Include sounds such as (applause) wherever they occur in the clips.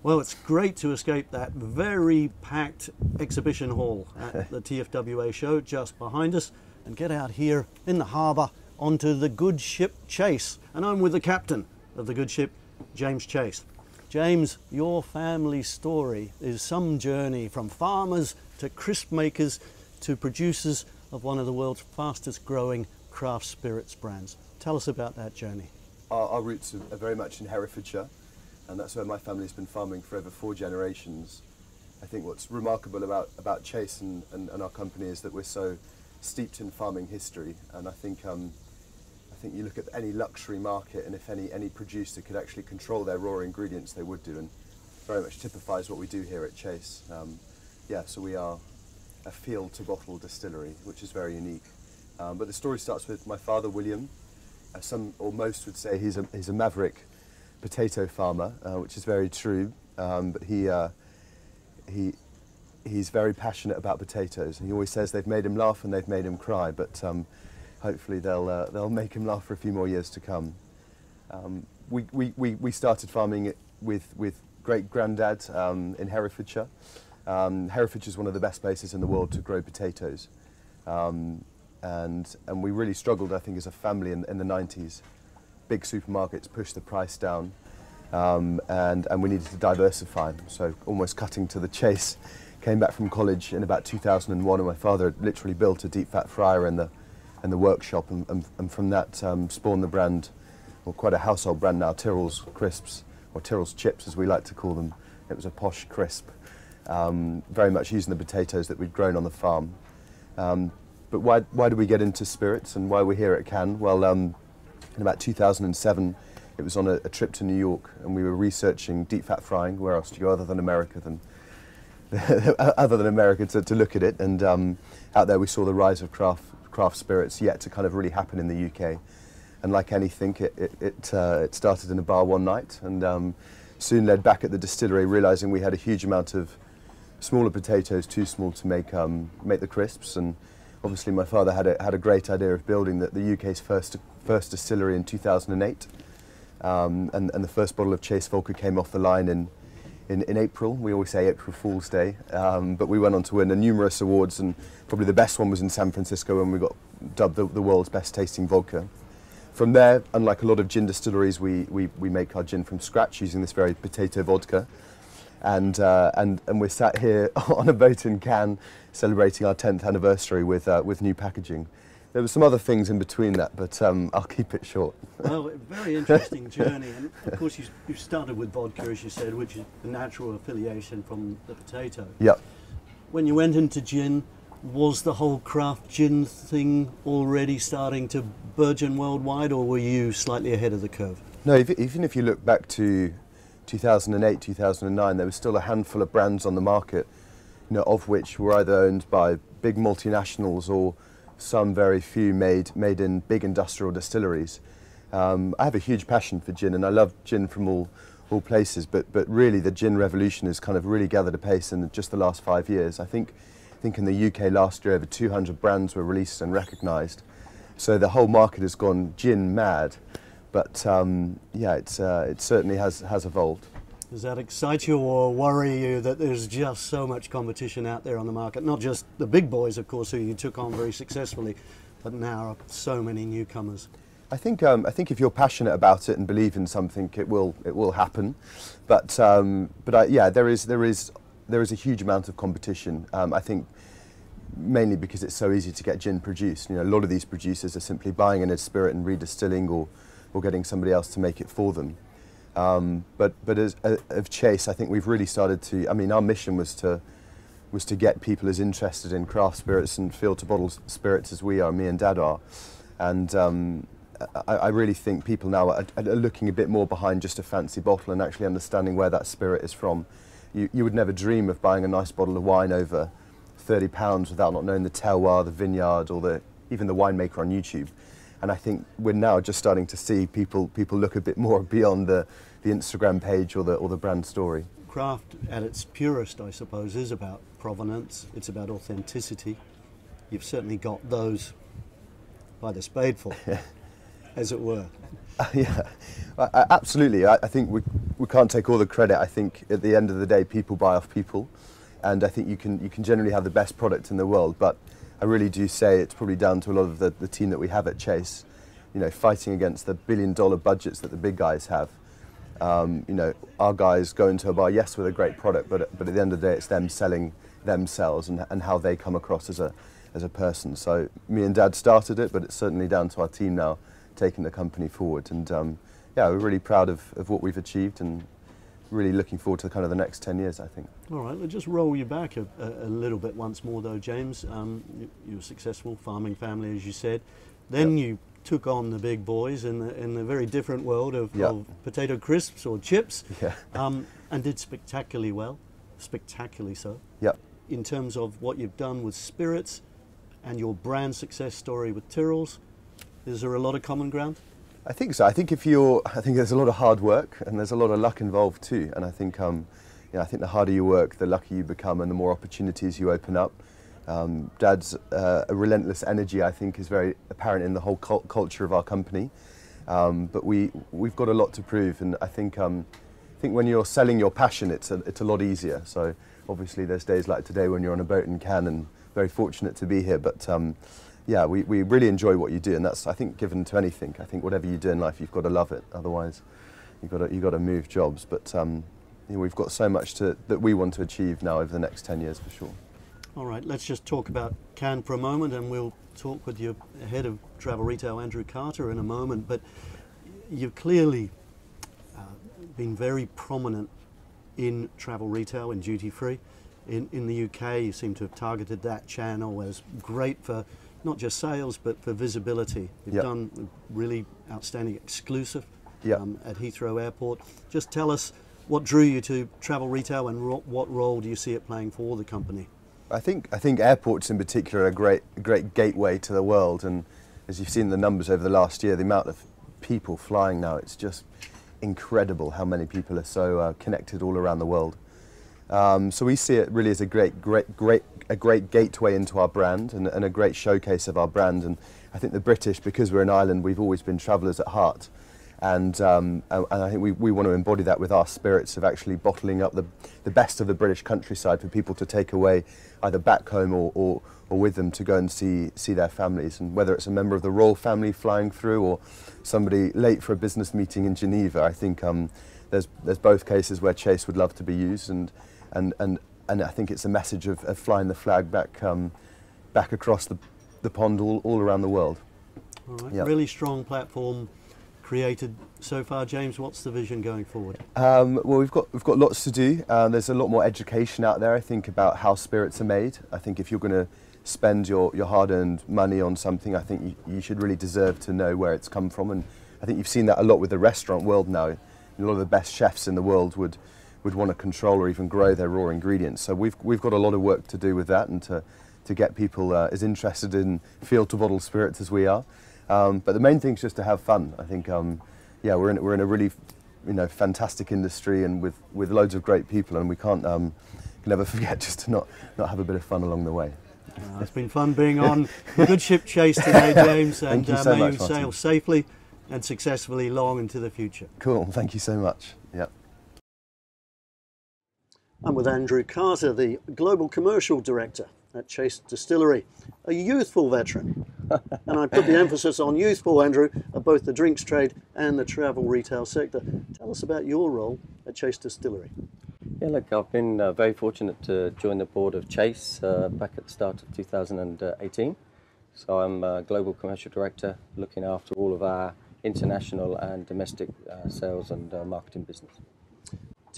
Well, it's great to escape that very packed exhibition hall at (laughs) the TFWA show just behind us and get out here in the harbour onto the good ship Chase. And I'm with the captain of the good ship, James Chase. James, your family story is some journey from farmers to crisp makers to producers of one of the world's fastest growing craft spirits brands. Tell us about that journey. Our, our roots are, are very much in Herefordshire, and that's where my family's been farming for over four generations. I think what's remarkable about, about Chase and, and, and our company is that we're so steeped in farming history, and I think um, I think you look at any luxury market, and if any any producer could actually control their raw ingredients, they would do, and very much typifies what we do here at Chase. Um, yeah, so we are a field to bottle distillery, which is very unique. Um, but the story starts with my father, William. Uh, some or most would say he's a, he's a maverick potato farmer, uh, which is very true. Um, but he, uh, he, he's very passionate about potatoes. And He always says they've made him laugh and they've made him cry, but um, hopefully they'll, uh, they'll make him laugh for a few more years to come. Um, we, we, we, we started farming with, with great granddad um, in Herefordshire. Um, Herefordshire is one of the best places in the world to grow potatoes. Um, and, and we really struggled, I think, as a family in, in the 90s. Big supermarkets pushed the price down, um, and, and we needed to diversify. So, almost cutting to the chase, came back from college in about 2001, and my father had literally built a deep fat fryer in the, in the workshop, and, and, and from that um, spawned the brand, or quite a household brand now, Tyrrell's Crisps, or Tyrrell's Chips as we like to call them. It was a posh crisp, um, very much using the potatoes that we'd grown on the farm. Um, but why, why did we get into spirits and why we're here at Cannes? Well, um, in about 2007, it was on a, a, trip to New York and we were researching deep fat frying. Where else to go other than America than (laughs) other than America to, to look at it? And um, out there we saw the rise of craft craft spirits yet to kind of really happen in the UK. And like anything, it it, it, uh, it started in a bar one night and um, soon led back at the distillery, realizing we had a huge amount of smaller potatoes, too small to make um, make the crisps and obviously my father had a, had a great idea of building the, the UK's first, first distillery in 2008. Um, and, and the first bottle of Chase Vodka came off the line in, in, in April. We always say April Fool's Day. Um, but we went on to win numerous awards, and probably the best one was in San Francisco when we got dubbed the, the world's best tasting vodka. From there, unlike a lot of gin distilleries, we, we, we make our gin from scratch using this very potato vodka and, uh, and, and we're sat here (laughs) on a boat in Cannes celebrating our 10th anniversary with, uh, with new packaging. There were some other things in between that, but um, I'll keep it short. well, very interesting (laughs) journey. And of course, you, you started with vodka, as you said, which is the natural affiliation from the potato. Yep. When you went into gin, was the whole craft gin thing already starting to burgeon worldwide, or were you slightly ahead of the curve? No, even if you look back to 2008, 2009, there was still a handful of brands on the market, you know, of which were either owned by big multinationals or some very few made made in big industrial distilleries. Um, I have a huge passion for gin, and I love gin from all all places. But but really, the gin revolution has kind of really gathered a pace in just the last five years. I think I think in the UK last year, over 200 brands were released and recognised. So the whole market has gone gin mad. But um, yeah, it's, uh, it certainly has, has evolved. Does that excite you or worry you that there's just so much competition out there on the market? Not just the big boys, of course, who you took on very successfully, but now so many newcomers. I think um, I think if you're passionate about it and believe in something, it will it will happen. But um, but I, yeah, there is there is there is a huge amount of competition. Um, I think mainly because it's so easy to get gin produced. You know, a lot of these producers are simply buying in a spirit and redistilling or or getting somebody else to make it for them. Um, but but as uh, of Chase, I think we've really started to. I mean, our mission was to was to get people as interested in craft spirits and field to bottle spirits as we are, me and Dad are, and. Um, I, I, really think people now are, are, looking a bit more behind just a fancy bottle and actually understanding where that spirit is from. You, you would never dream of buying a nice bottle of wine over 30 pounds without not knowing the terroir, the vineyard, or the, even the winemaker on YouTube and I think we're now just starting to see people people look a bit more beyond the, the Instagram page or the or the brand story. Craft at its purest, I suppose, is about provenance. It's about authenticity. You've certainly got those by the spadeful, (laughs) as it were. Uh, (laughs) yeah, uh, absolutely. I, I, think we we can't take all the credit. I think at the end of the day, people buy off people, and I think you can you can generally have the best product in the world. But I really do say it's probably down to a lot of the, the team that we have at Chase. You know, fighting against the billion dollar budgets that the big guys have. Um, you know, our guys go into a bar, yes, with a great product, but but at the end of the day, it's them selling themselves and, and how they come across as a as a person. So me and Dad started it, but it's certainly down to our team now taking the company forward. And um, yeah, we're really proud of, of what we've achieved and really looking forward to kind of the next 10 years, I think. All right, let's just roll you back a, a, a little bit once more, though, James. Um, you, you, were successful farming family, as you said. Then yep. you took on the big boys in the, in the very different world of, yep. of potato crisps or chips (laughs) yeah. um, and did spectacularly well, spectacularly so. Yep. In terms of what you've done with spirits and your brand success story with Tyrrell's, is there a lot of common ground? I think so. I think if you're, I think there's a lot of hard work and there's a lot of luck involved too. And I think, um, you know, I think the harder you work, the luckier you become, and the more opportunities you open up. Um, Dad's uh, a relentless energy, I think, is very apparent in the whole cult culture of our company. Um, but we we've got a lot to prove, and I think um, I think when you're selling your passion, it's a, it's a lot easier. So obviously, there's days like today when you're on a boat in Cannes, and very fortunate to be here. But um, yeah, we, we really enjoy what you do, and that's I think given to anything. I think whatever you do in life, you've got to love it. Otherwise, you've got to you've got to move jobs. But um, you know, we've got so much to, that we want to achieve now over the next ten years for sure. All right, let's just talk about Cannes for a moment, and we'll talk with your head of travel retail, Andrew Carter, in a moment. But you've clearly uh, been very prominent in travel retail and duty free. In, in the UK, you seem to have targeted that channel as great for not just sales, but for visibility. You've yep. done really outstanding exclusive yep. um, at Heathrow Airport. Just tell us what drew you to travel retail and ro what role do you see it playing for the company? I think I think airports in particular are a great great gateway to the world, and as you've seen the numbers over the last year, the amount of people flying now, it's just incredible how many people are so uh, connected all around the world. Um, so we see it really as a great, great, great, a great gateway into our brand and, and, a great showcase of our brand. And I think the British, because we're an island, we've always been travellers at heart. And, um, and I think we, we want to embody that with our spirits of actually bottling up the, the best of the British countryside for people to take away either back home or, or, or with them to go and see, see their families. And whether it's a member of the royal family flying through or somebody late for a business meeting in Geneva, I think um, there's, there's both cases where Chase would love to be used. And, and, and, and I think it's a message of, of flying the flag back, um, back across the, the pond all, all around the world. All right. Yep. Really strong platform created so far, James. What's the vision going forward? Um, well, we've got we've got lots to do. Um, there's a lot more education out there. I think about how spirits are made. I think if you're going to spend your, your hard-earned money on something, I think you, you should really deserve to know where it's come from. And I think you've seen that a lot with the restaurant world now. A lot of the best chefs in the world would would want to control or even grow their raw ingredients. So we've, we've got a lot of work to do with that and to, to get people uh, as interested in field to bottle spirits as we are. Um, but the main thing is just to have fun. I think, um, yeah, we're in, we're in a really, you know, fantastic industry and with, with loads of great people and we can't um, never (laughs) forget just to not, not have a bit of fun along the way. Uh, it's been fun being on the Good Ship Chase today, (laughs) James, and uh, so may much, you sail safely and successfully long into the future. Cool, thank you so much. Yeah. I'm with Andrew Carter, the Global Commercial Director at Chase Distillery, a youthful veteran. and I put the (laughs) emphasis on youthful, Andrew, of both the drinks trade and the travel retail sector. Tell us about your role at Chase Distillery. Yeah, look, I've been uh, very fortunate to join the board of Chase uh, back at the start of 2018. So I'm uh, Global Commercial Director looking after all of our international and domestic uh, sales and uh, marketing business.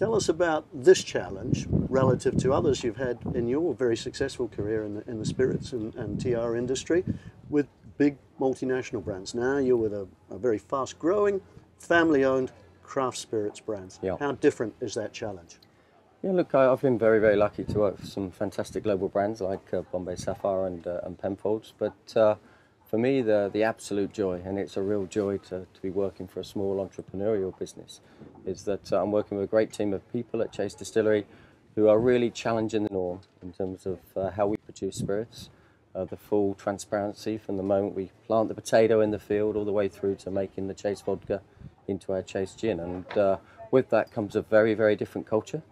Tell us about this challenge relative to others you've had in your very successful career in the, in the spirits and, and TR industry with big multinational brands. Now you're with a, a very fast growing, family owned craft spirits brand. Yeah. How different is that challenge? Yeah, look, I, have been very, very lucky to work for some fantastic global brands like uh, Bombay Sapphire and, uh, and Penfolds, but uh, for me, the, the absolute joy, and it's a real joy to, to be working for a small entrepreneurial business, is that uh, I'm working with a great team of people at Chase Distillery who are really challenging the norm in terms of uh, how we produce spirits, uh, the full transparency from the moment we plant the potato in the field all the way through to making the Chase vodka into our Chase gin. And uh, with that comes a very, very different culture.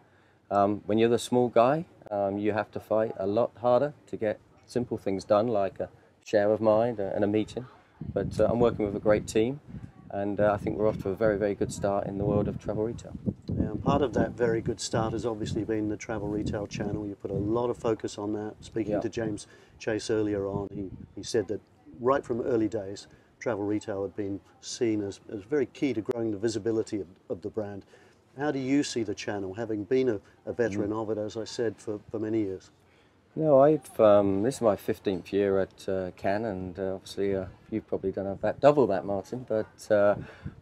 Um, when you're the small guy, um, you have to fight a lot harder to get simple things done, like a share of mind and a meeting. But uh, I'm working with a great team, and uh, I think we're off to a very, very good start in the world of travel retail. Yeah, and part of that very good start has obviously been the travel retail channel. You put a lot of focus on that. Speaking Yeah. to James Chase earlier on, he, he said that right from early days, travel retail had been seen as, as very key to growing the visibility of, of the brand. How do you see the channel, having been a, a veteran of it, as I said, for, for many years? No, I've um, this is my 15th year at uh, Cannes, and uh, obviously uh, you've probably done about double that, Martin. But uh,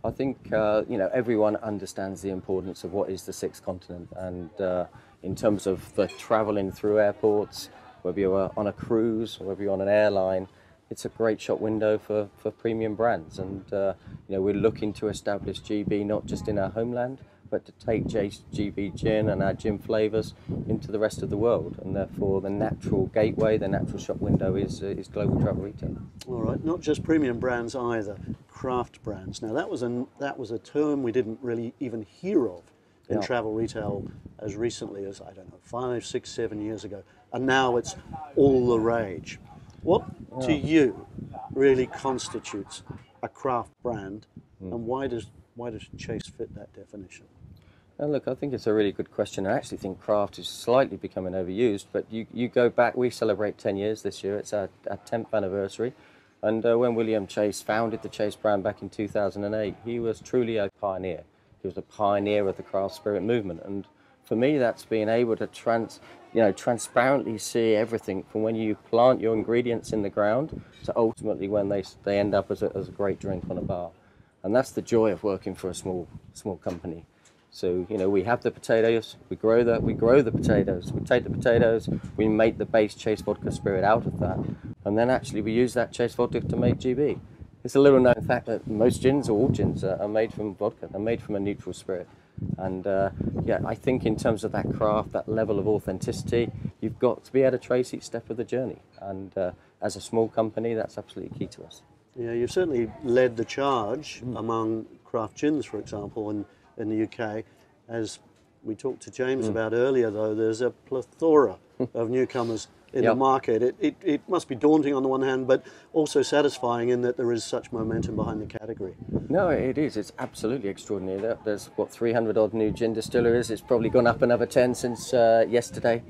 I think uh, you know everyone understands the importance of what is the sixth continent, and uh, in terms of the travelling through airports, whether you're on a cruise or whether you're on an airline, it's a great shop window for, for premium brands. And uh, you know we're looking to establish GB not just in our homeland, but to take J- GB gin and our gin flavours into the rest of the world. And therefore, the natural gateway, the natural shop window is, uh, is global travel retail. All right, not just premium brands either, craft brands. Now that was a that was a term we didn't really even hear of in Yeah. travel retail as recently as I don't know five, six, seven years ago, and now it's all the rage. What to you really constitutes a craft brand, and why does why does Chase fit that definition? And look, I think it's a really good question. I actually think craft is slightly becoming overused, but you, you go back, we celebrate 10 years this year, it's our, our 10th anniversary. And uh, when William Chase founded the Chase brand back in 2008, he was truly a pioneer. He was a pioneer of the craft spirit movement. And for me, that's being able to trans, you know, transparently see everything from when you plant your ingredients in the ground to ultimately when they, they end up as a, as a great drink on a bar. And that's the joy of working for a small, small company. So you know we have the potatoes, we grow the we grow the potatoes, we take the potatoes, we make the base Chase vodka spirit out of that, and then actually we use that Chase vodka to make GB. It's a little known fact that most gins or all gins are, are made from vodka. They're made from a neutral spirit, and uh, yeah, I think in terms of that craft, that level of authenticity, you've got to be able to trace each step of the journey. And uh, as a small company, that's absolutely key to us. Yeah, you've certainly led the charge among craft gins, for example, in, in the UK. As we talked to James about earlier, though, there's a plethora (laughs) of newcomers in the market. It, it, it must be daunting on the one hand, but also satisfying in that there is such momentum behind the category. No, it is. It's absolutely extraordinary. There- There's what 300 odd new gin distilleries. It's probably gone up another 10 since uh, yesterday.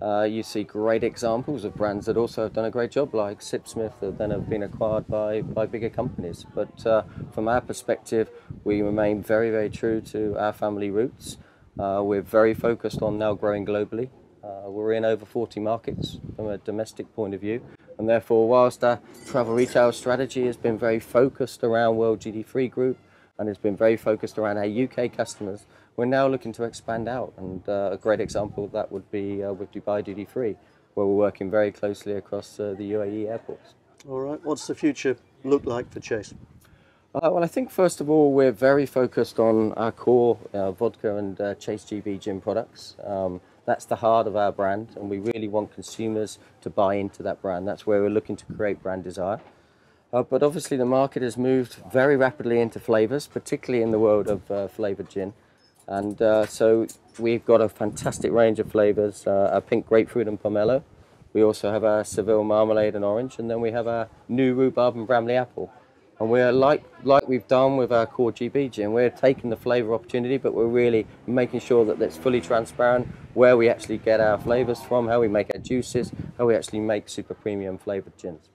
Uh, you see great examples of brands that also have done a great job, like Sipsmith, that then have been acquired by, by bigger companies. But uh, from our perspective, we remain very, very true to our family roots. Uh, we're very focused on now growing globally. Uh, we're in over 40 markets from a domestic point of view, and therefore, whilst our travel retail strategy has been very focused around World Duty Free Group and has been very focused around our UK customers, we're now looking to expand out. And uh, a great example of that would be uh, with Dubai Duty Free, where we're working very closely across uh, the UAE airports. All right, what's the future look like for Chase? Uh, well, I think first of all, we're very focused on our core uh, vodka and uh, Chase GB gin products. Um, that's the heart of our brand, and we really want consumers to buy into that brand. That's where we're looking to create brand desire. Uh, but obviously, the market has moved very rapidly into flavours, particularly in the world of uh, flavoured gin. And uh, so we've got a fantastic range of flavours uh, our pink grapefruit and pomelo. We also have our Seville marmalade and orange, and then we have our new rhubarb and Bramley apple. And we're like like we've done with our core GB gin, we're taking the flavour opportunity, but we're really making sure that it's fully transparent where we actually get our flavours from, how we make our juices, how we actually make super premium flavoured gins.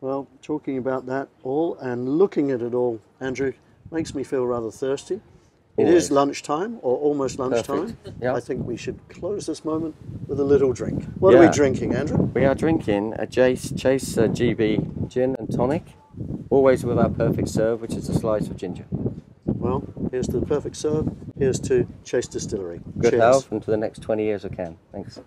Well, talking about that all and looking at it all, Andrew, makes me feel rather thirsty. It is lunchtime or almost lunchtime. Yeah. I think we should close this moment with a little drink. What are we drinking, Andrew? We are drinking a Chase, Chase uh, GB gin and tonic, always with our perfect serve, which is a slice of ginger. Well, here's to the perfect serve. Here's to Chase Distillery. Good Cheers. health and to the next 20 years of Cannes. Thanks.